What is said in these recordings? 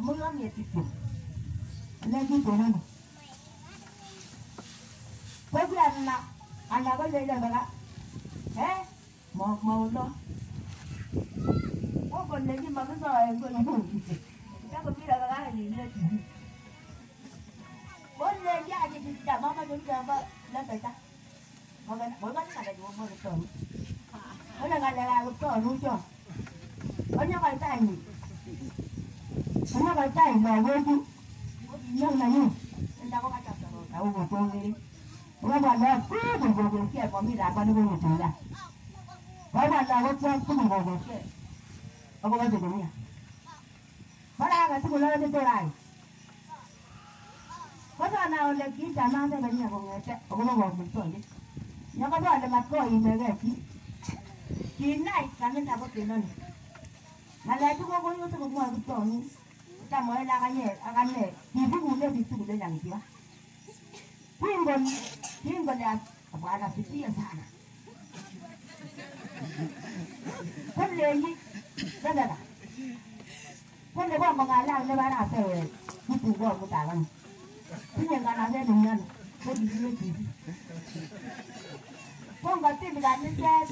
mưa ne da o pa đi le o le kyam de anh go có de amunya ne ti ti ne ki to na no Pwede na ana ko le le bala. Eh? các mo biết là ko le ni ma so e ko ni. Ya ko mira ga ni ni ti. Ko le ta Mỗi lần mỗi lần ga na da jo mo le to. Ko là ga la ga to nu jo. Ko nya ga Semua kata bawa tu, yang mana? Entah kau macam apa. Kau betul ni. Kau mana? Kau tu bawa kia, kau ni apa ni kau betul lah. Kau mana? Kau tu aku bawa kia. Aku bawa tu ni. Mana kau tu kalau ada tu lain. Kau tu anak orang kiri sama ada banyak kau ni. Aku bawa betul ni. Yang kau tu ada mat kau ini lagi. Kini naik, kami tak boleh nanti. Malah tu kau kau itu kau buat betul ni. Kọ́ yìí mẹ́rẹ̀ kí kì í náà ìkànnì náà bó tẹ̀lé ní nàlẹ́ tó gbogbo yóò tó gbogbo ọdún tó ní ìtàmọ́ ẹ̀ láganyẹ aganyẹ kì í dúkùú lé bi tùkùú lé yàgì tiwa Pingon, pingon ya bwana pitia sana. Kule yi, dada. Kule kwa mangala ne bana se kitu kwa mutalan. Pinye kana ne dunyan, ko di ni di. Konga tibi ga ni ses.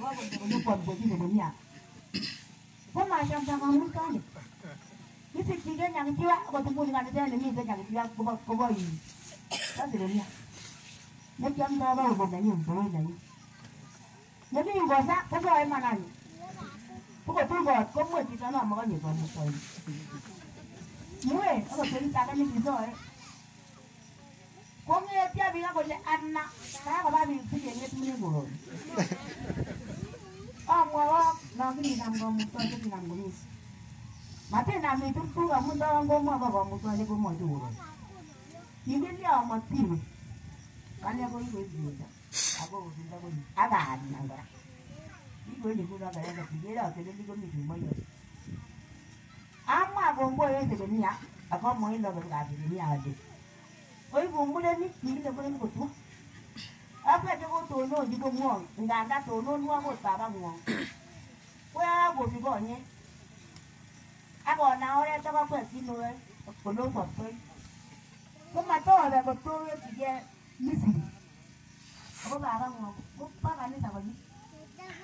Ko ko ko ko ko di ne dunia. Ko ma jam jam amun kan. Isi tiga yang jiwa ko tu pun kan dia ni yang jiwa ko ko ko yi. Đó thì đúng Nó chấm ra đâu một cái nhìn tôi này. Nếu như gò sát, có rồi mà này. Có có tôi gò, có mười chỉ nó mà có nhiều còn một tuổi. Nếu ấy, nó có thấy ta cái gì rồi. Có nghe kia vì nó còn lại ăn nặng. Cái của ba mình cứ chuyện nghe tôi rồi. Ờ, ngoài đó, nó cái gì nằm còn một tuổi, cái gì nằm còn một mà thế nào mình cũng tu ở một đó ngô mà vào một tuổi thì cũng mọi đủ rồi Hindi niya ako mag-team. Kanya ko yung ibigay. Ako, hindi ko yung agaan ng gara. Hindi ko yung kuna kaya kapigil ako. Kaya hindi ko yung mo yun. Ama ako mo yun sa kanya. Ako mo yun lang ang niya ako. Oy, bumula ni, hindi na ko yung kuto. Apa ito ko tono, di ko mo. Ang ganda tono, nuwa ko, tama mo. Kuya ako, di ko niya. nào đấy tao ito phải xin rồi của Kulo pa, pa. có mà tao ở đây to ye ti ye misi gì, ba ga mo ko có bà cái ta sao vậy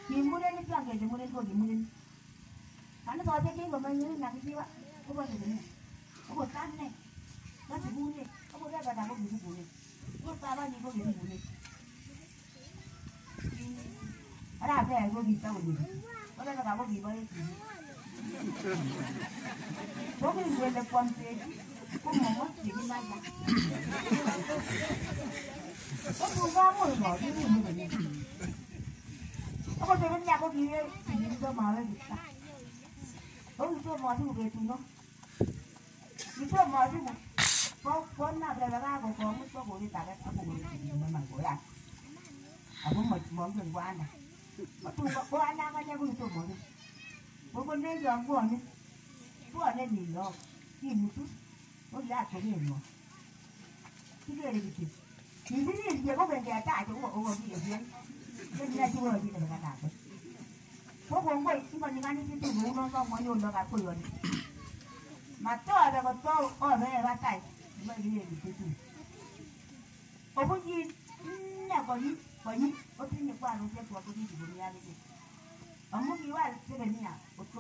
nhìn mua ne ni plan ke mu ne ko ni mu ne ana to te ke ko ma ni na ki wa ko ba ni ko ko tan ne na ti mu có ko ko da da ko ni mu ne ko pa ba ni ko ni ba ni ko. Có cái gì mua này Có thể bên nhà có gì đấy, thì nhìn cho mà. Có gì cho cái có có nào đây là ra có gì bao nhiêu đi tại cái áp bộ thì mình bằng của anh. À cũng một món gần qua này. Mà tôi có có anh đang anh đang cũng tôi muốn. Bố con nên giờ buồn đi. Buồn nên nhìn nó. Nhìn một chút. Ó yà tó ní ìmọ̀. Kí Bobonezi angibone kuone nilokho kimutu olakho nemo kulele kithi ngibili nje kube ngiyathatha kuba okobile vele benginathi uyobile kanabo koko ngoy iba nikanisi tuzo unoba ngoyo loka kuyona matobe kotwa obe batai ngoy ngile kithi obuyi nna koni koni ophinde kwalo usethu wakubidi kumyalise omukiwa sebeniya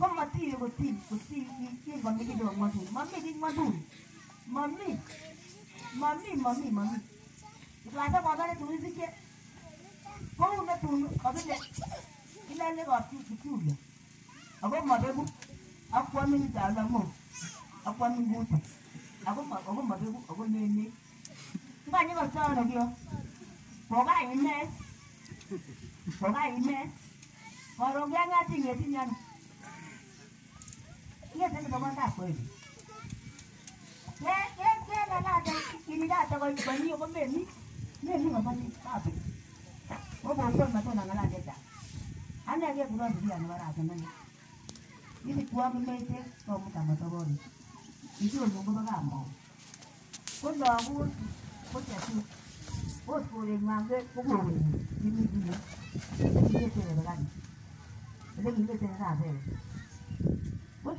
con mà ba một to một si bo to no đi cái na ti ne ko ne no iki la bu ne mu ko ta me ko mati ko ti ko ti ki ko mi ki do mo cái mami ki cái này. Mami mami mami mami Iba sa mo ba tu ni ke ko à tu mình be ila le ko tu tu tu ya ako ma be bu akwa mi ta la mo akwa mi bu ta ako ma ako ma be bu ako ne ne cái này. Ko sa na ki ko ga ine yadda suka ban ka koyi ya ya ya na na da ini da ta ban ban yo ban ni ne ni ban ni ka bi ko ba so na to na na da an ya ge gura biya na bara ta nan ini kuwa mun mai te ko mu ta mata bori ido mun ba ga mo ko da ku ko ta su ko ko le ma ge ko ko ni ni ni ni ke te da ga ni. Le ni ke te na ga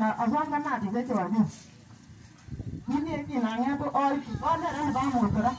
na ọzọ nna na-adịgide ọdị ihe niile na anya bụ ọrịa ọ na-ere ebe a mụtara